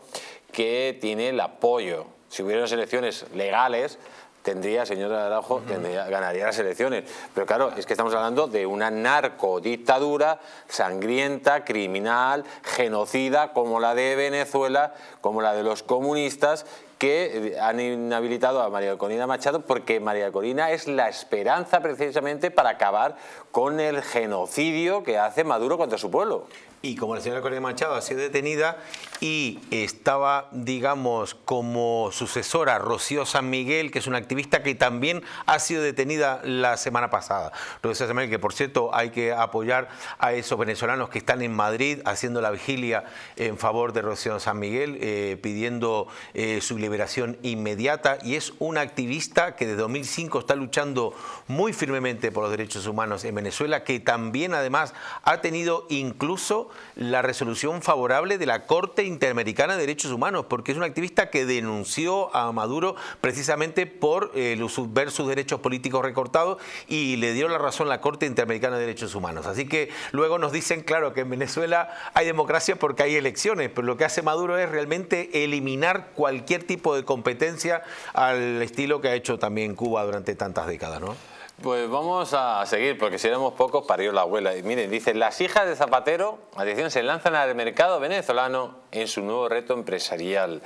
que tiene el apoyo, si hubiera elecciones legales, tendría, señora Araujo, ganaría las elecciones. Pero claro, es que estamos hablando de una narcodictadura sangrienta, criminal, genocida, como la de Venezuela, como la de los comunistas, que han inhabilitado a María Corina Machado porque María Corina es la esperanza precisamente para acabar con el genocidio que hace Maduro contra su pueblo. Y como la señora Corina Machado ha sido detenida y estaba, digamos, como sucesora Rocío San Miguel, que es una activista que también ha sido detenida la semana pasada. Rocío San Miguel, que por cierto hay que apoyar a esos venezolanos que están en Madrid haciendo la vigilia en favor de Rocío San Miguel, eh, pidiendo eh, su liberación inmediata. Y es una activista que desde 2005 está luchando muy firmemente por los derechos humanos en Venezuela, que también además ha tenido incluso la resolución favorable de la Corte Interamericana de Derechos Humanos, porque es una activista que denunció a Maduro precisamente por eh, ver sus derechos políticos recortados y le dio la razón la Corte Interamericana de Derechos Humanos. Así que luego nos dicen, claro, que en Venezuela hay democracia porque hay elecciones, pero lo que hace Maduro es realmente eliminar cualquier tipo de competencia al estilo que ha hecho también Cuba durante tantas décadas, ¿no? Pues vamos a seguir, porque si éramos pocos, parió la abuela. Miren, dice, las hijas de Zapatero, atención, se lanzan al mercado venezolano en su nuevo reto empresarial.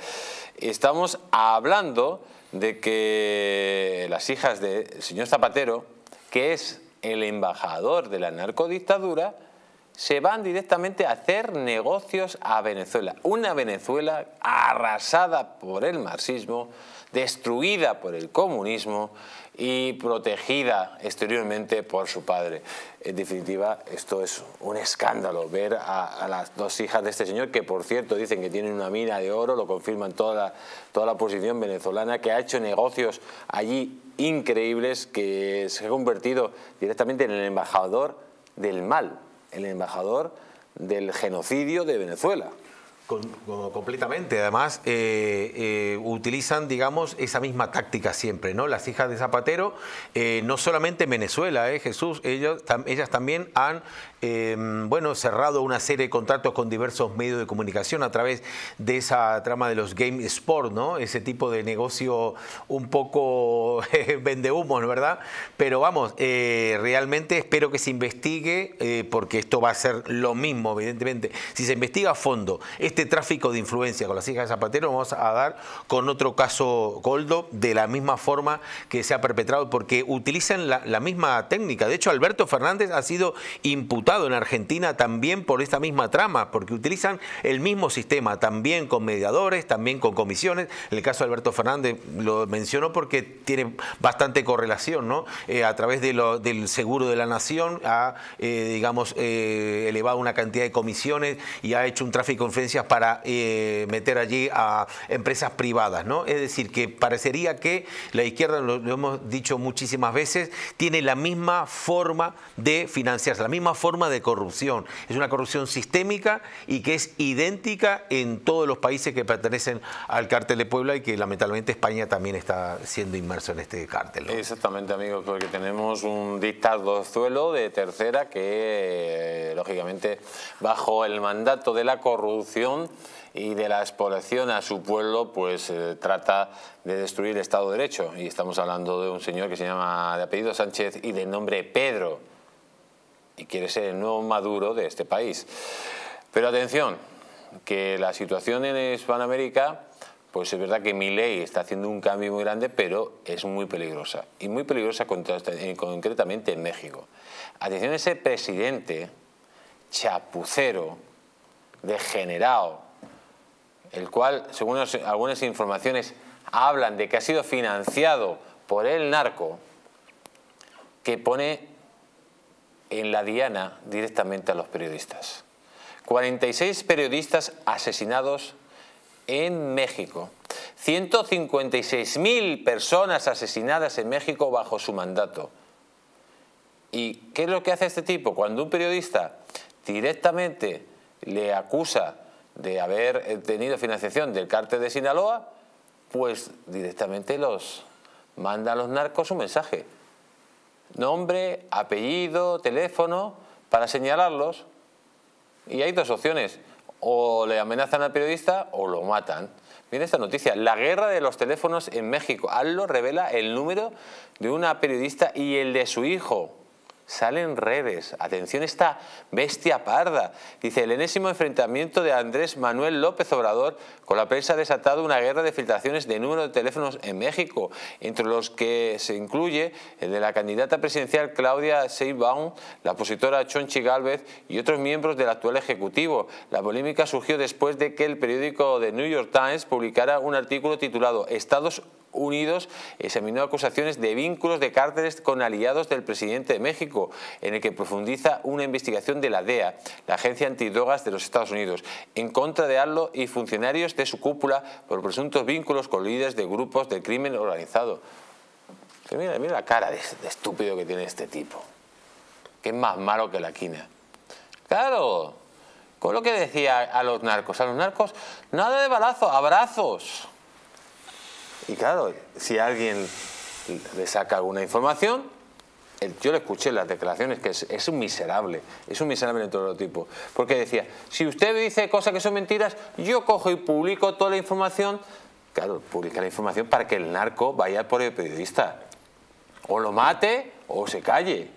Estamos hablando de que las hijas del señor Zapatero, que es el embajador de la narcodictadura, se van directamente a hacer negocios a Venezuela. Una Venezuela arrasada por el marxismo, destruida por el comunismo y protegida exteriormente por su padre. En definitiva, esto es un escándalo, ver a, las dos hijas de este señor, que por cierto dicen que tienen una mina de oro, lo confirman toda la, toda la oposición venezolana, que ha hecho negocios allí increíbles, que se ha convertido directamente en el embajador del mal, el embajador del genocidio de Venezuela completamente. Además, eh, eh, utilizan, digamos, esa misma táctica siempre, ¿no? Las hijas de Zapatero, eh, no solamente en Venezuela, Jesús, ellos, ellas también han, em, bueno, cerrado una serie de contratos con diversos medios de comunicación a través de esa trama de los game sport, ¿no? Ese tipo de negocio un poco vende humo, ¿verdad? Pero vamos, realmente espero que se investigue, porque esto va a ser lo mismo, evidentemente. Si se investiga a fondo, este tráfico de influencia con las hijas de Zapatero vamos a dar con otro caso Goldo de la misma forma que se ha perpetrado porque utilizan la, misma técnica. De hecho, Alberto Fernández ha sido imputado en Argentina también por esta misma trama, porque utilizan el mismo sistema, también con mediadores, también con comisiones. En el caso de Alberto Fernández lo mencionó porque tiene bastante correlación, ¿no? Eh, a través de lo, del seguro de la nación ha, eh, digamos, eh, elevado una cantidad de comisiones y ha hecho un tráfico de influencias para meter allí a empresas privadas. ¿no? Es decir, que parecería que la izquierda, lo, hemos dicho muchísimas veces, tiene la misma forma de financiarse, la misma forma de corrupción. Es una corrupción sistémica y que es idéntica en todos los países que pertenecen al cártel de Puebla y que lamentablemente España también está siendo inmerso en este cártel. Exactamente, amigos, porque tenemos un suelo de tercera que, lógicamente, bajo el mandato de la corrupción, y de la exploración a su pueblo, pues eh, trata de destruir el Estado de Derecho. Y estamos hablando de un señor que se llama de apellido Sánchez y de nombre Pedro. Y quiere ser el nuevo Maduro de este país. Pero atención, que la situación en Hispanoamérica, pues es verdad que mi ley está haciendo un cambio muy grande, pero es muy peligrosa. Y muy peligrosa concretamente en México. Atención ese presidente chapucero, degenerado, el cual, según algunas informaciones, hablan de que ha sido financiado por el narco, que pone en la diana directamente a los periodistas. 46 periodistas asesinados en México. 156.000 personas asesinadas en México bajo su mandato. ¿Y qué es lo que hace este tipo? Cuando un periodista directamente le acusa de haber tenido financiación del cártel de Sinaloa, pues directamente los manda a los narcos un mensaje. Nombre, apellido, teléfono, para señalarlos. Y hay dos opciones, o le amenazan al periodista o lo matan. Viene esta noticia, la guerra de los teléfonos en México. Allo revela el número de una periodista y el de su hijo salen redes. Atención esta bestia parda. Dice, el enésimo enfrentamiento de Andrés Manuel López Obrador con la prensa ha desatado una guerra de filtraciones de número de teléfonos en México, entre los que se incluye el de la candidata presidencial Claudia Sheinbaum, la opositora Chonchi Gálvez y otros miembros del actual Ejecutivo. La polémica surgió después de que el periódico The New York Times publicara un artículo titulado Estados Unidos examinó acusaciones de vínculos de cárteles con aliados del presidente de México, en el que profundiza una investigación de la DEA, la Agencia Antidrogas de los Estados Unidos, en contra de ALLO y funcionarios de su cúpula por presuntos vínculos con líderes de grupos de crimen organizado. Mira, mira la cara de, estúpido que tiene este tipo, que es más malo que la quina. Claro, con lo que decía a los narcos, a los narcos, nada de balazo, abrazos. Y claro, si alguien le saca alguna información, yo le escuché las declaraciones, que es, un miserable, es un miserable en todo tipo. Porque decía, si usted dice cosas que son mentiras, yo cojo y publico toda la información. Claro, publica la información para que el narco vaya por el periodista. O lo mate o se calle.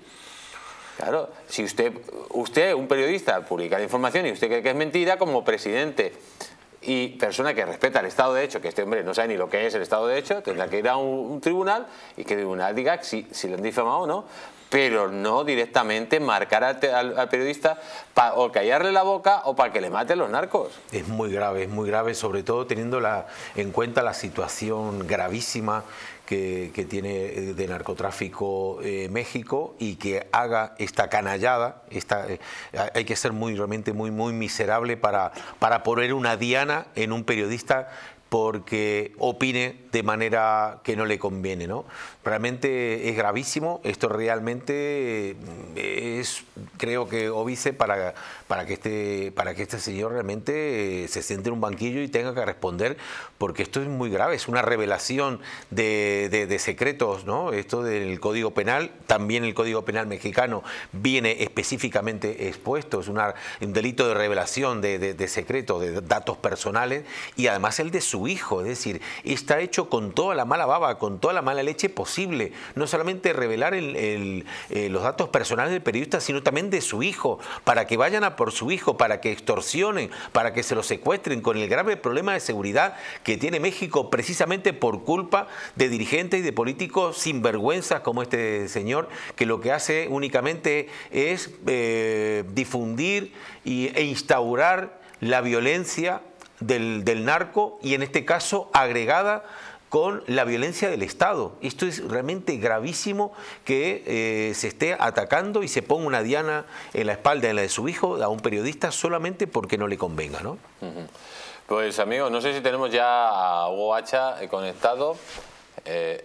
Claro, si usted, usted, un periodista, publica la información y usted cree que es mentira, como presidente y persona que respeta el Estado de Derecho, que este hombre no sabe ni lo que es el Estado de Derecho, tendrá que ir a un, tribunal y que el tribunal diga si, si le han difamado o no. pero no directamente marcar al, periodista o callarle la boca o para que le maten los narcos. Es muy grave, es muy grave, sobre todo teniendo la, en cuenta la situación gravísima que, tiene eh, de narcotráfico eh, México y que haga esta canallada, esta, eh, hay que ser muy realmente muy muy miserable para, para poner una diana en un periodista porque opine de manera que no le conviene. ¿no? Realmente es gravísimo, esto realmente es, creo que óbice para, para, que este, para que este señor realmente se siente en un banquillo y tenga que responder, porque esto es muy grave, es una revelación de, secretos, ¿no? esto del Código Penal, también el Código Penal mexicano viene específicamente expuesto, es una, un delito de revelación de, de secretos, de datos personales, y además el de su hijo, es decir, está hecho con toda la mala baba, con toda la mala leche posible, no solamente revelar eh, los datos personales del periodista, sino también de su hijo, para que vayan a por su hijo, para que extorsionen, para que se lo secuestren, con el grave problema de seguridad que tiene México precisamente por culpa de dirigentes y de políticos sinvergüenzas como este señor, que lo que hace únicamente es eh, difundir e instaurar la violencia del, narco y en este caso agregada con la violencia del Estado. Esto es realmente gravísimo que eh, se esté atacando y se ponga una diana en la espalda, en la de su hijo, a un periodista solamente porque no le convenga. ¿no? Pues amigos, no sé si tenemos ya a Hugo Hacha conectado. Eh,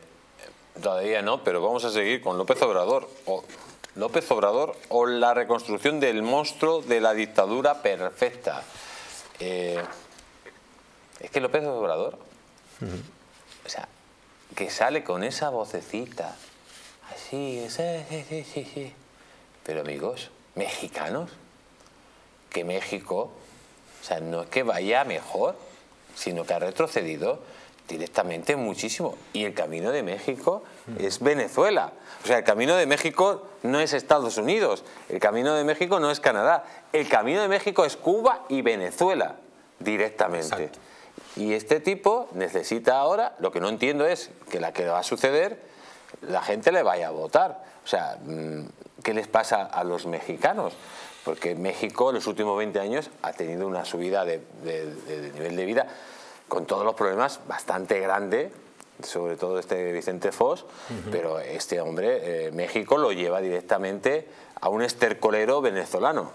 todavía no, pero vamos a seguir con López Obrador. López Obrador o la reconstrucción del monstruo de la dictadura perfecta. Eh, es que López Obrador, o sea, que sale con esa vocecita, así, sí, sí, sí, sí. Pero amigos, mexicanos, que México, o sea, no es que vaya mejor, sino que ha retrocedido directamente muchísimo. Y el camino de México es Venezuela. O sea, el camino de México no es Estados Unidos, el camino de México no es Canadá, el camino de México es Cuba y Venezuela directamente. Y este tipo necesita ahora, lo que no entiendo es que la que va a suceder, la gente le vaya a votar. O sea, mm, ¿qué les pasa a los mexicanos? Porque México en los últimos 20 años ha tenido una subida de, nivel de vida con todos los problemas bastante grande, sobre todo este Vicente Foss, pero este hombre, eh, México lo lleva directamente a un estercolero venezolano.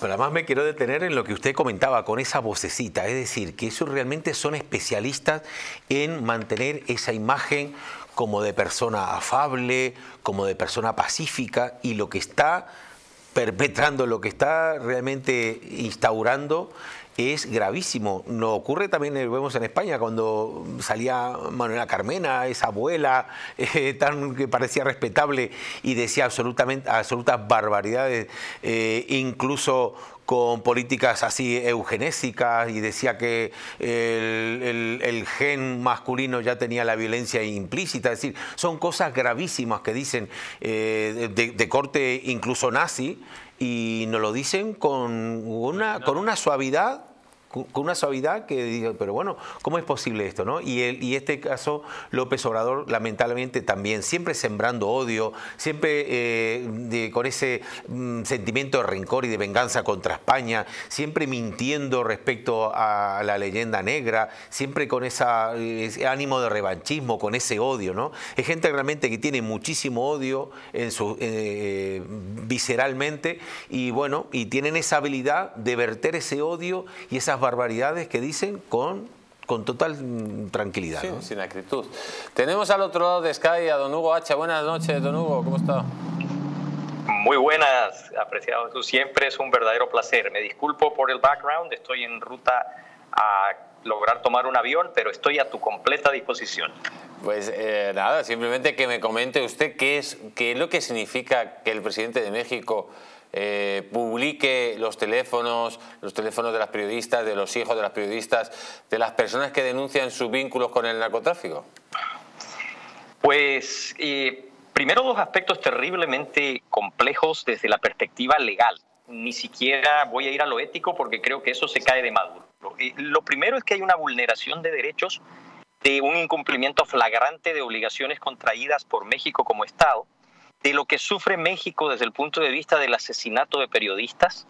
Pero además me quiero detener en lo que usted comentaba con esa vocecita, es decir, que esos realmente son especialistas en mantener esa imagen como de persona afable, como de persona pacífica y lo que está perpetrando, lo que está realmente instaurando es gravísimo. No ocurre también, lo vemos en España, cuando salía Manuela Carmena, esa abuela eh, tan que parecía respetable y decía absolutamente, absolutas barbaridades, eh, incluso con políticas así eugenésicas y decía que el, gen masculino ya tenía la violencia implícita, es decir, son cosas gravísimas que dicen eh, de, corte incluso nazi, y nos lo dicen con una, con una suavidad con una suavidad que digo, pero bueno, ¿cómo es posible esto? ¿no? Y, el, y este caso, López Obrador, lamentablemente también, siempre sembrando odio, siempre eh, con ese mm, sentimiento de rencor y de venganza contra España, siempre mintiendo respecto a la leyenda negra, siempre con esa, ese ánimo de revanchismo, con ese odio. ¿no? Es gente realmente que tiene muchísimo odio en su, eh, visceralmente y bueno, y tienen esa habilidad de verter ese odio y esas barbaridades que dicen con con total tranquilidad. Sí, sin acritud. Tenemos al otro lado de Sky a don Hugo H. Buenas noches, don Hugo, ¿cómo está? Muy buenas, apreciado. Tú siempre es un verdadero placer. Me disculpo por el background, estoy en ruta a lograr tomar un avión, pero estoy a tu completa disposición. Pues eh, nada, simplemente que me comente usted qué es, qué es lo que significa que el presidente de México eh, publique los teléfonos, los teléfonos de las periodistas, de los hijos de las periodistas, de las personas que denuncian sus vínculos con el narcotráfico? Pues eh, primero dos aspectos terriblemente complejos desde la perspectiva legal. Ni siquiera voy a ir a lo ético porque creo que eso se cae de maduro. Eh, lo primero es que hay una vulneración de derechos de un incumplimiento flagrante de obligaciones contraídas por México como Estado de lo que sufre México desde el punto de vista del asesinato de periodistas,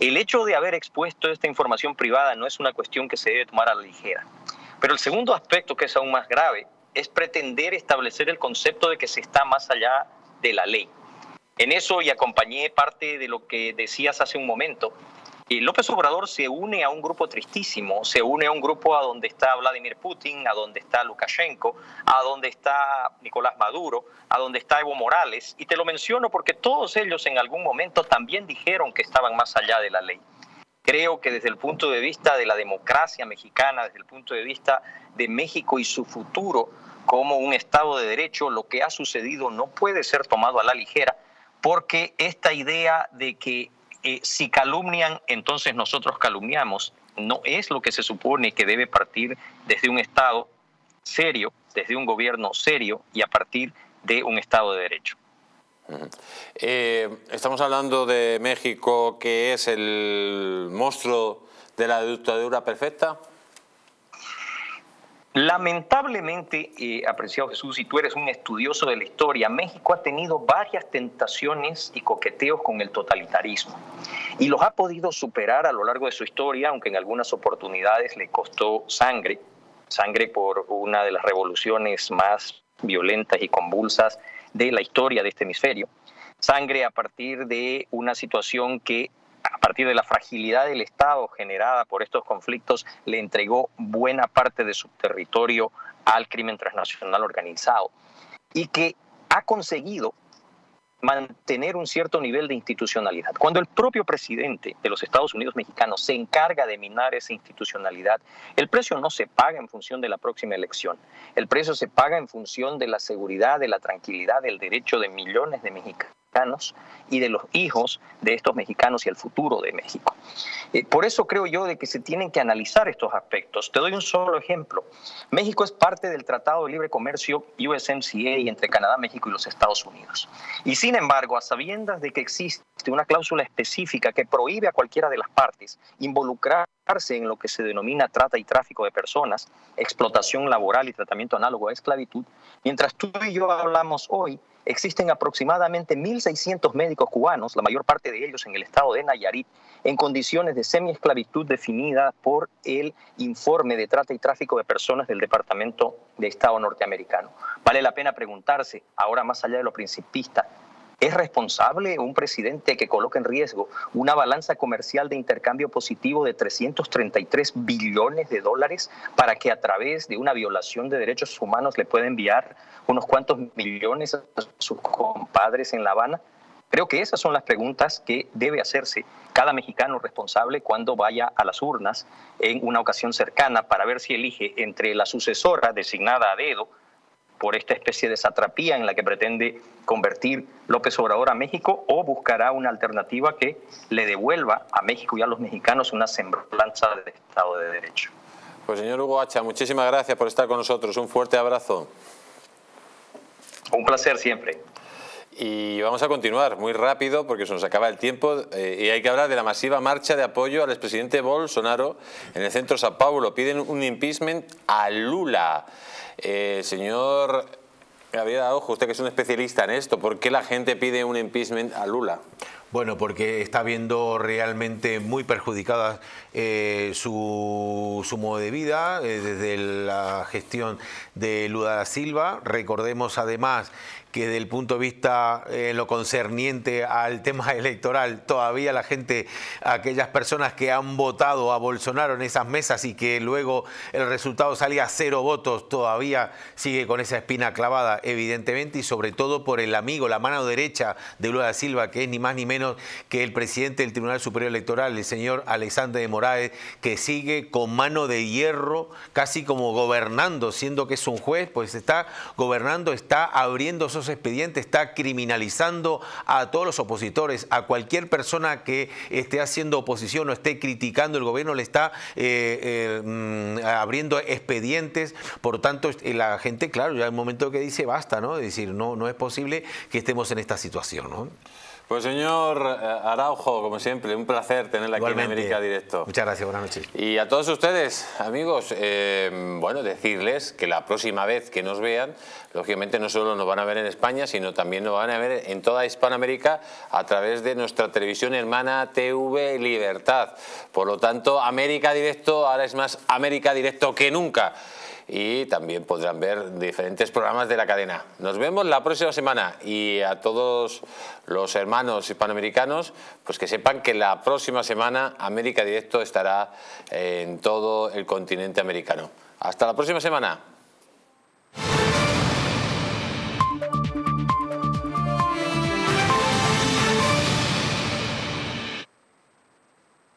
el hecho de haber expuesto esta información privada no es una cuestión que se debe tomar a la ligera. Pero el segundo aspecto, que es aún más grave, es pretender establecer el concepto de que se está más allá de la ley. En eso, y acompañé parte de lo que decías hace un momento, y López Obrador se une a un grupo tristísimo, se une a un grupo a donde está Vladimir Putin, a donde está Lukashenko, a donde está Nicolás Maduro, a donde está Evo Morales. Y te lo menciono porque todos ellos en algún momento también dijeron que estaban más allá de la ley. Creo que desde el punto de vista de la democracia mexicana, desde el punto de vista de México y su futuro como un Estado de Derecho, lo que ha sucedido no puede ser tomado a la ligera porque esta idea de que eh, si calumnian, entonces nosotros calumniamos. No es lo que se supone que debe partir desde un Estado serio, desde un gobierno serio y a partir de un Estado de Derecho. Eh, estamos hablando de México, que es el monstruo de la dictadura perfecta. Lamentablemente, eh, apreciado Jesús, si tú eres un estudioso de la historia, México ha tenido varias tentaciones y coqueteos con el totalitarismo. Y los ha podido superar a lo largo de su historia, aunque en algunas oportunidades le costó sangre, sangre por una de las revoluciones más violentas y convulsas de la historia de este hemisferio, sangre a partir de una situación que a partir de la fragilidad del Estado generada por estos conflictos, le entregó buena parte de su territorio al crimen transnacional organizado y que ha conseguido mantener un cierto nivel de institucionalidad. Cuando el propio presidente de los Estados Unidos mexicanos se encarga de minar esa institucionalidad, el precio no se paga en función de la próxima elección, el precio se paga en función de la seguridad, de la tranquilidad, del derecho de millones de mexicanos y de los hijos de estos mexicanos y el futuro de México. Eh, por eso creo yo de que se tienen que analizar estos aspectos. Te doy un solo ejemplo. México es parte del Tratado de Libre Comercio USMCA entre Canadá, México y los Estados Unidos. Y sin embargo, a sabiendas de que existe una cláusula específica que prohíbe a cualquiera de las partes involucrarse en lo que se denomina trata y tráfico de personas, explotación laboral y tratamiento análogo a esclavitud, mientras tú y yo hablamos hoy, existen aproximadamente 1.600 médicos cubanos, la mayor parte de ellos en el estado de Nayarit, en condiciones de semi-esclavitud definida por el informe de trata y tráfico de personas del Departamento de Estado norteamericano. Vale la pena preguntarse, ahora más allá de lo principista, ¿Es responsable un presidente que coloca en riesgo una balanza comercial de intercambio positivo de 333 billones de dólares para que a través de una violación de derechos humanos le pueda enviar unos cuantos millones a sus compadres en La Habana? Creo que esas son las preguntas que debe hacerse cada mexicano responsable cuando vaya a las urnas en una ocasión cercana para ver si elige entre la sucesora designada a dedo por esta especie de satrapía en la que pretende convertir López Obrador a México o buscará una alternativa que le devuelva a México y a los mexicanos una semblanza de Estado de Derecho. Pues señor Hugo Hacha, muchísimas gracias por estar con nosotros. Un fuerte abrazo. Un placer siempre. Y vamos a continuar muy rápido porque se nos acaba el tiempo eh, y hay que hablar de la masiva marcha de apoyo al expresidente Bolsonaro en el centro de Sao Paulo. Piden un impeachment a Lula. Eh, señor Gabriel Ojo, usted que es un especialista en esto, ¿por qué la gente pide un impeachment a Lula? Bueno, porque está viendo realmente muy perjudicada eh, su, modo de vida eh, desde la gestión de Lula da Silva. Recordemos además que desde el punto de vista en eh, lo concerniente al tema electoral, todavía la gente, aquellas personas que han votado a Bolsonaro en esas mesas y que luego el resultado salía cero votos, todavía sigue con esa espina clavada, evidentemente, y sobre todo por el amigo, la mano derecha de Lula da Silva, que es ni más ni menos que el presidente del Tribunal Superior Electoral, el señor Alexander de Moraes, que sigue con mano de hierro, casi como gobernando, siendo que es un juez, pues está gobernando, está abriendo expedientes, está criminalizando a todos los opositores, a cualquier persona que esté haciendo oposición o esté criticando el gobierno, le está eh, eh, mm, abriendo expedientes. Por tanto, eh, la gente, claro, ya hay un momento que dice basta, ¿no? Es decir, no, no es posible que estemos en esta situación, ¿no? Pues señor eh, Araujo, como siempre, un placer tenerla aquí en América Directo. Muchas gracias, buenas noches. Y a todos ustedes, amigos, eh, bueno, decirles que la próxima vez que nos vean, lógicamente no solo nos van a ver en España, sino también nos van a ver en toda Hispanoamérica a través de nuestra televisión hermana TV Libertad. Por lo tanto, América Directo ahora es más América Directo que nunca y también podrán ver diferentes programas de la cadena. Nos vemos la próxima semana y a todos los hermanos hispanoamericanos, pues que sepan que la próxima semana América Directo estará en todo el continente americano. Hasta la próxima semana.